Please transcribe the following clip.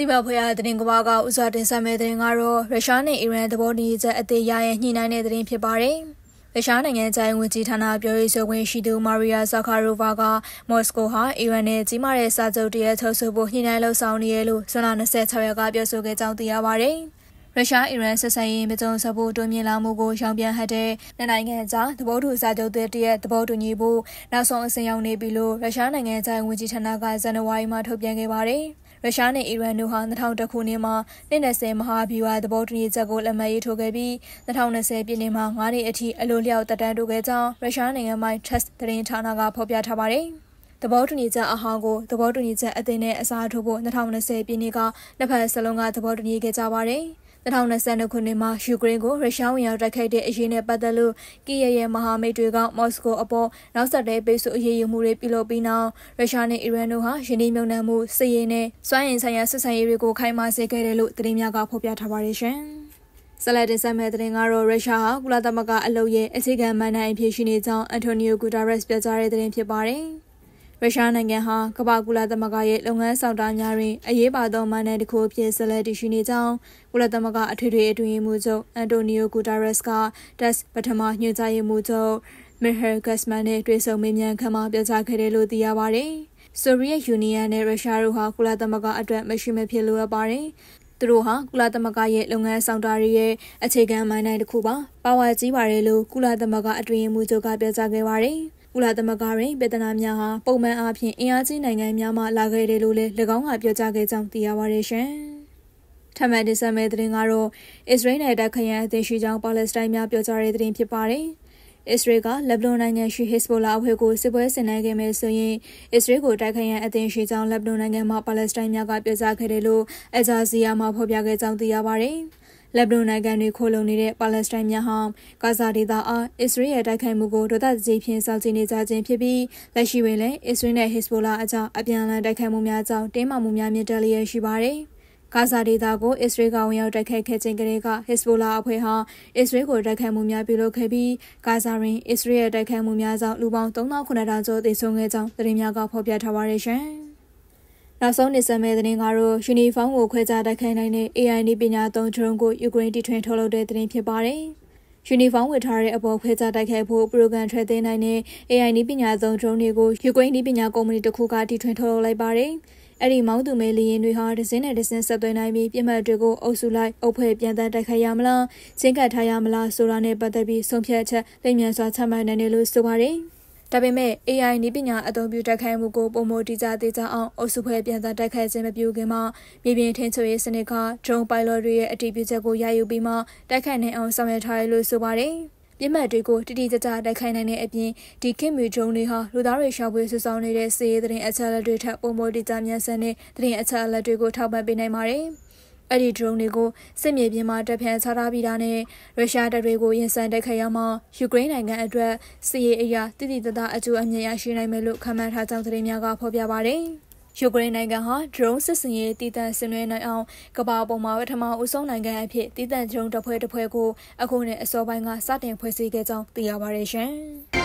တိဘဖွေရသတင်းကဘာကဥစားတင်ဆက်မဲ့သတင်းကတော့ရုရှားနဲ့အီရန်သဘောတူညီချက်အသေးရရဲ့ညှိနှိုင်းတဲ့သတင်းဖြစ်ပါတယ်။ရုရှားနိုင်ငံကျိုင်းဝန်ကြီးဌာနပြောရေးဆိုခွင့်ရှိသူမာရီယာဇာခါရိုဗာကမော်စကိုဟာအီရန်နဲ့ကြီးမားတဲ့စာချုပ်တရထုတ်ဆိုဖို့ညှိနှိုင်းလှုပ်ဆောင်နေရလို့ဇွန်လ26ရက်ကပြောဆိုခဲ့ကြောင်းသိရပါတယ်။ရုရှားအီရန်ဆက်ဆံရေးမကြုံစဖို့တွင်မြင်လာမှုကိုရှောင်ပြန်ဟတ်တဲ့နိုင်ငံကြားသဘောတူစာချုပ်တရသဘောတူညီဖို့နောက်ဆုံးအဆင့်ရောက်နေပြီလို့ရုရှားနိုင်ငံကျိုင်းဝန်ကြီးဌာနကဇန်နဝါရီမှာထုတ်ပြန်ခဲ့ပါတယ်။ ရုရှားနဲ့အီရန်တို့ဟာ2010ခုနှစ်မှာ20မဟာဗျူဟာသဘောတူညီချက်ကိုလက်မှတ်ရေးထိုးခဲ့ပြီး2020ပြည်နှစ်မှာ9နှစ်အထိအလိုလျောက်တက်တန်းတိုးခဲ့ကြောင်းရုရှားနိုင်ငံပိုင် Trust သတင်းဌာနကဖော်ပြထားပါတယ်။သဘောတူညီချက်အဟောင်းကိုသဘောတူညီချက်အသစ်နဲ့အစားထိုးဖို့2020ပြည်နှစ်ကနှစ်ဖက်စလုံးကသဘောတူညီခဲ့ကြပါတယ်။ 2022ခုနှစ်မှာယူကရိန်းကိုရုရှားဝင်ရောက်တိုက်ခိုက်တဲ့အရေးနဲ့ပတ်သက်လို့ကီယရဲ့မဟာမိတ်တွေကမော်စကိုအပေါ်နောက်ဆက်တွဲပိတ်ဆို့အရေးယူမှုတွေပြုလုပ်ပြီးနောက်ရုရှားနဲ့အီရန်တို့ဟာယင်းဒီမြုံနှံမှုစစ်ရေးနဲ့စွမ်းအင်ဆိုင်ရာဆက်ဆံရေးတွေကိုခိုင်မာစေခဲ့တယ်လို့သတင်းများကဖော်ပြထားပါတယ်ရှင်။ဆလတ်တင်ဆက်မဲ့တဲ့ငါတော့ရုရှားဟာကုလသမဂ္ဂအလုပ်ရဲ့အခြေခံမှန်နိုင်အဖြစ်ရှိနေကြောင်းအန်တိုနီယိုဂူတာရက်စ်ပြောကြားတဲ့သတင်းဖြစ်ပါတယ်။ ရုရှားနိုင်ငံဟာကမ္ဘာကုလသမဂ္ဂရဲ့လုပ်ငန်းဆောင်တာများတွင်အရေးပါသောမန်နယ်တစ်ခုအဖြစ်ဆက်လက်တည်ရှိနေကြောင်းကုလသမဂ္ဂအထွေထွေအတွင်းရေးမှူးချုပ်အန်တိုနီယိုဂူတာရက်စ်ကတက်စ်ပထမညွှန်ကြားရေးမှူးချုပ်မီဟယ်ဂတ်စမန်နဲ့တွေ့ဆုံမေးမြန်းခန်းမှာပြောကြားခဲ့တယ်လို့သိရပါတယ်။ဆိုဗီယက်ယူနီယံနဲ့ရုရှားတို့ဟာကုလသမဂ္ဂအတွက်မရှိမဖြစ်လိုအပ်ပါတယ်။သူတို့ဟာကုလသမဂ္ဂရဲ့လုပ်ငန်းဆောင်တာတွေရဲ့အခြေခံမိုင်းတိုင်းတစ်ခုပါ။ပါဝါကြီးပါတယ်လို့ကုလသမဂ္ဂအတွင်းမှုချုပ်ကပြောကြားခဲ့ပါတယ်။ ကုလသမဂ္ဂတွင်ပြည်ထနာများဟာပုံမှန်အားဖြင့်အင်အားကြီးနိုင်ငံများမှလာခဲ့တယ်လို့လည်း၎င်းကပြောကြားခဲ့ကြောင်းသိရပါတယ်ရှင်။ထမန်ဒီဆမဲသတင်းကတော့အစ္စရေးနယ်တပ်ခရန်အသင်းရှိကြောင်းပါလက်စတိုင်းများပြောကြားတဲ့သတင်းဖြစ်ပါတယ်။အစ္စရေးကလက်ဘနွန်နိုင်ငံရှိဟစ်စဘိုလာအဖွဲ့ကိုစစ်ပွဲဆင်နွှဲခဲ့မယ်ဆိုရင်အစ္စရေးကိုတိုက်ခိုက်ရန်အသင်းရှိကြောင်းလက်ဘနွန်နိုင်ငံမှာပါလက်စတိုင်းများကပြောကြားခဲ့တယ်လို့အဂျာဇီယာမှဖော်ပြခဲ့ကြောင်းသိရပါတယ်။ လက်ဘနွန်နိုင်ငံတွင်ခိုလုံနေတဲ့ပါလက်စတိုင်းများဟာဂါဇာဒေသအားအစ္စရေးရဲ့တိုက်ခိုက်မှုကိုဒေသကြီးဖြင့်စောင့်ကြည့်နေကြခြင်းဖြစ်ပြီးလက်ရှိတွင်လည်းအစ္စရေးနဲ့ဟစ်စဘိုလာအကြားအပြန်အလှန်တိုက်ခိုက်မှုများကြောင့်တင်းမာမှုများမြင့်တက်လျက်ရှိပါတယ်။ဂါဇာဒေသကိုအစ္စရေးကဝင်ရောက်တိုက်ခိုက်ခဲ့ခြင်းကလေးကဟစ်စဘိုလာအဖွဲ့ဟာအစ္စရေးကိုတိုက်ခိုက်မှုများပြုလုပ်ခဲ့ပြီးဂါဇာတွင်အစ္စရေးရဲ့တိုက်ခိုက်မှုများကြောင့်လူပေါင်း3900ကျော်သေဆုံးခဲ့ကြောင်းသတင်းများကဖော်ပြထားပါတယ်ရှင်။ နောက်ဆုံးနေဆက်မဲ့သတင်းကတော့ယူနီဖောင်းကိုခွဲခြားတိုက်ခိုက်နိုင်တဲ့ AI နည်းပညာသုံး drone ကိုယူကရိန်းတီထွင်ထုတ်လုပ်တဲ့သတင်းဖြစ်ပါတယ်။ယူနီဖောင်းဝတ်ထားတဲ့အပေါ်ခွဲခြားတိုက်ခိုက်ဖို့ပရိုဂရမ်ထွဲသိမ်းနိုင်တဲ့ AI နည်းပညာသုံး drone တွေကိုယူကရိန်းနည်းပညာကုမ္ပဏီတစ်ခုကတီထွင်ထုတ်လုပ်လိုက်ပါတယ်။အဲ့ဒီမောင်းသူမဲလီရင်တွေဟာဒဇင်းနဲ့ဒဇင်းဆက်သွင်းနိုင်ပြီးပြစ်မှတ်တွေကိုအုပ်စုလိုက်အုပ်ဖွဲ့ပြန်တန်းတိုက်ခိုက်ရမလားချင်းကပ်ထားရမလားဆိုတာနဲ့ပတ်သက်ပြီးဆုံးဖြတ်ချက်လိမ့်မြန်စွာချမှတ်နိုင်တယ်လို့ဆိုပါတယ်။ ဒါပေမဲ့ AI နည်းပညာအသုံးပြုတိုက်ခိုက်မှုကိုပုံမတိကျသေးကြအောင်အုပ်စုဖွဲ့ပြန်သာတိုက်ခိုက်ခြင်းမပြုခင်မှာမြေပြင်ထင်းချွေစနစ်က drone pilot တွေရဲ့အတည်ပြုချက်ကိုရယူပြီးမှတိုက်ခိုက်နိုင်အောင်ဆောင်ရွက်ထားရလို့ဆိုပါတယ်။ပြစ်မှတ်တွေကိုတိတိကျကျတိုက်ခိုက်နိုင်တဲ့အပြင်ဒီခင်မီဒရုန်းတွေဟာလူသားတွေရှာဖွေစုဆောင်နေတဲ့စီးရဲတဲ့အချက်အလက်တွေထပ်ပုံမတိကျမြန်ဆန်တဲ့တဲ့အချက်အလက်တွေကိုထောက်ပံ့ပေးနိုင်ပါတယ်။ အဲ့ဒီ drone တွေကိုစစ်မြေပြင်မှာတပ်ဖြန့်ချထားပြီးတာနဲ့ရုရှားတပ်တွေကိုရင်ဆိုင်တိုက်ခိုက်ရမှာယူကရိန်းနိုင်ငံအတွက်စစ်ရေးအရာတည်တည်တသားအကျိုးအမြတ်ရရှိနိုင်မယ်လို့ခန့်မှန်းထားကြောင်းသတင်းများကဖော်ပြပါတယ်။ယူကရိန်းနိုင်ငံဟာ drone စစ်စင်ရေးတည်တံ့ဆင်နွှဲနိုင်အောင်ကမ္ဘာပေါ်မှာပထမဦးဆုံးနိုင်ငံအဖြစ်တည်တံ့ drone တစ်ဖွဲ့တစ်ဖွဲ့ကိုအခုနှစ်အစောပိုင်းကစတင်ဖွဲ့စည်းခဲ့ကြောင်းသိရပါတယ်ရှင်။